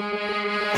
Música